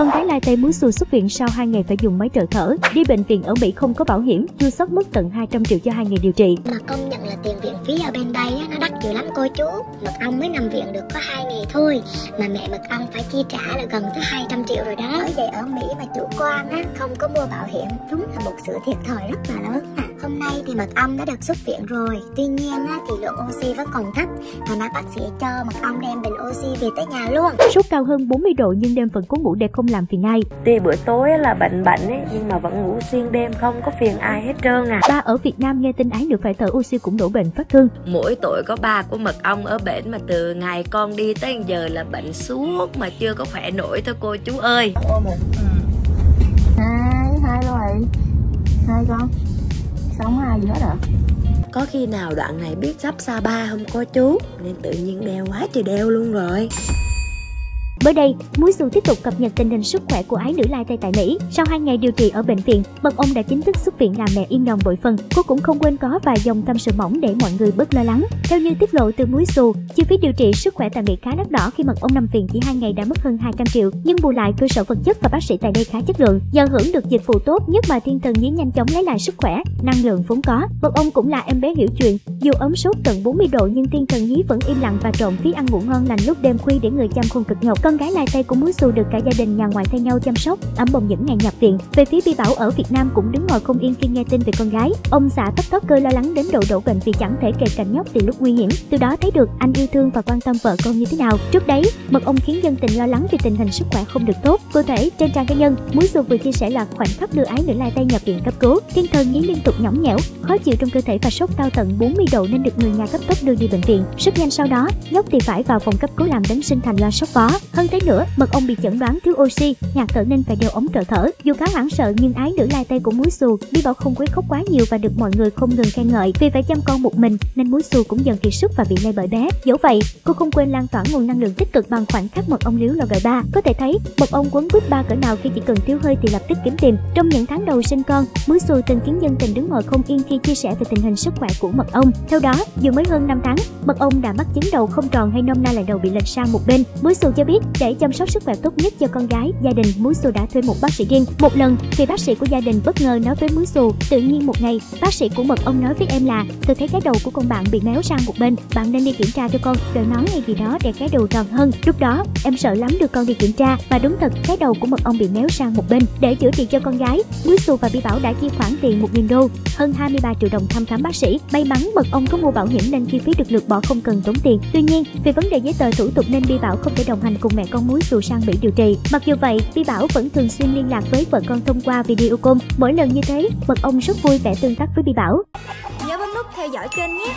con gái lai tây muốn xù xuất viện sau 2 ngày phải dùng máy trợ thở. Đi bệnh viện ở Mỹ không có bảo hiểm, chưa sót mất tận 200 triệu cho hai ngày điều trị. Mà công nhận là tiền viện phí ở bên đây á, nó đắt dữ lắm cô chú. Mật ong mới nằm viện được có hai ngày thôi. Mà mẹ mật ong phải chi trả là gần tới 200 triệu rồi đó. Bởi vậy ở Mỹ mà chủ quan á, không có mua bảo hiểm đúng là một sự thiệt thòi rất là lớn à. Hôm nay thì mật ong đã được xuất viện rồi. Tuy nhiên á, thì lượng oxy vẫn còn thấp và má bác sĩ cho mật ong đem bình oxy về tới nhà luôn. Sốt cao hơn 40 độ nhưng đêm vẫn cố ngủ để không làm phiền ai. Tuy bữa tối là bệnh bệnh ấy nhưng mà vẫn ngủ xuyên đêm không có phiền ai hết trơn à. Ba ở Việt Nam nghe tin ái nữ phải thở oxy cũng đổ bệnh phát thương. Mỗi tội có ba của mật ong ở bển mà từ ngày con đi tới giờ là bệnh suốt mà chưa có khỏe nổi thôi cô chú ơi. Ôm một ừ. hai hai rồi hai con sống ai gì hết à? Có khi nào đoạn này biết sắp xa ba không, cô chú? Nên tự nhiên đeo quá trời đeo luôn rồi. Mới đây, Muối Xù tiếp tục cập nhật tình hình sức khỏe của ái nữ lai tây tại Mỹ. Sau 2 ngày điều trị ở bệnh viện, mật ong đã chính thức xuất viện làm mẹ yên lòng bội phần. Cô cũng không quên có vài dòng tâm sự mỏng để mọi người bớt lo lắng. Theo như tiết lộ từ Muối Xù, chi phí điều trị sức khỏe tại Mỹ khá đắt đỏ khi mật ong nằm viện chỉ 2 ngày đã mất hơn 200 triệu. Nhưng bù lại cơ sở vật chất và bác sĩ tại đây khá chất lượng. Do hưởng được dịch vụ tốt nhất mà thiên thần nhí nhanh chóng lấy lại sức khỏe, năng lượng vốn có. Mật ong cũng là em bé hiểu chuyện. Dù ấm sốt gần 40 độ nhưng thiên thần nhí vẫn im lặng và trộn phí ăn ngủ ngon lành lúc đêm khuya để người chăm không cực nhọc. Con gái lai tây của Muối Xù được cả gia đình nhà ngoại thay nhau chăm sóc, ấm bồng những ngày nhập viện. Về phía Bi Bảo ở Việt Nam cũng đứng ngồi không yên khi nghe tin về con gái. Ông xã tóc tóc cơ lo lắng đến độ đổ bệnh vì chẳng thể kề cạnh nhóc từ lúc nguy hiểm. Từ đó thấy được anh yêu thương và quan tâm vợ con như thế nào. Trước đấy, mật ông khiến dân tình lo lắng vì tình hình sức khỏe không được tốt. Cụ thể, trên trang cá nhân, Muối Xù vừa chia sẻ là khoảnh khắc đưa ái nữ lai tây nhập viện cấp cứu. Thiên thần nhí liên tục nhõng nhẽo, khó chịu trong cơ thể và sốt cao tận 40 độ nên được người nhà cấp tốc đưa đi bệnh viện. Rất nhanh sau đó, nhóc thì phải vào phòng cấp cứu làm đến sinh thành lo sốc vó. Hơn thế nữa, mật ong bị chẩn đoán thiếu oxy, ngạt thở nên phải đeo ống trợ thở. Dù khá hoảng sợ nhưng ái nữ lai tây của Muối Xù, Bí Bảo không quấy khóc quá nhiều và được mọi người không ngừng khen ngợi. Vì phải chăm con một mình nên Muối Xù cũng dần kiệt sức và bị lây bởi bé. Dẫu vậy, cô không quên lan tỏa nguồn năng lượng tích cực bằng khoảnh khắc mật ong liếu lò gợi ba. Có thể thấy, mật ong quấn quýt ba cỡ nào khi chỉ cần thiếu hơi thì lập tức kiếm tìm. Trong những tháng đầu sinh con, Muối Xù từng khiến dân tình đứng ngồi không yên khi chia sẻ về tình hình sức khỏe của mật ong. Theo đó, dù mới hơn 5 tháng, mật ong đã mắc chứng đầu không tròn hay nôm na lại đầu bị lệch sang một bên. Muối Xù cho biết để chăm sóc sức khỏe tốt nhất cho con gái, gia đình Muối Xù đã thuê một bác sĩ riêng. Một lần, thì bác sĩ của gia đình bất ngờ nói với Muối Xù, tự nhiên một ngày, bác sĩ của mật ông nói với em là, tôi thấy cái đầu của con bạn bị méo sang một bên, bạn nên đi kiểm tra cho con, rồi nói hay gì đó để cái đầu tròn hơn. Lúc đó, em sợ lắm đưa con đi kiểm tra và đúng thật, cái đầu của mật ông bị méo sang một bên. Để chữa trị cho con gái, Muối Xù và Bi Bảo đã chi khoản tiền 1.000 đô, hơn 23 triệu đồng thăm khám bác sĩ. May mắn mật ông có mua bảo hiểm nên chi phí được lược bỏ không cần tốn tiền. Tuy nhiên, vì vấn đề giấy tờ thủ tục nên Bi Bảo không thể đồng hành cùng mẹ con Muối dù sang Mỹ điều trị. Mặc dù vậy, Bi Bảo vẫn thường xuyên liên lạc với vợ con thông qua video call. Mỗi lần như thế, mật ông rất vui vẻ tương tác với Bi Bảo. Nhớ bấm nút theo dõi kênh nhé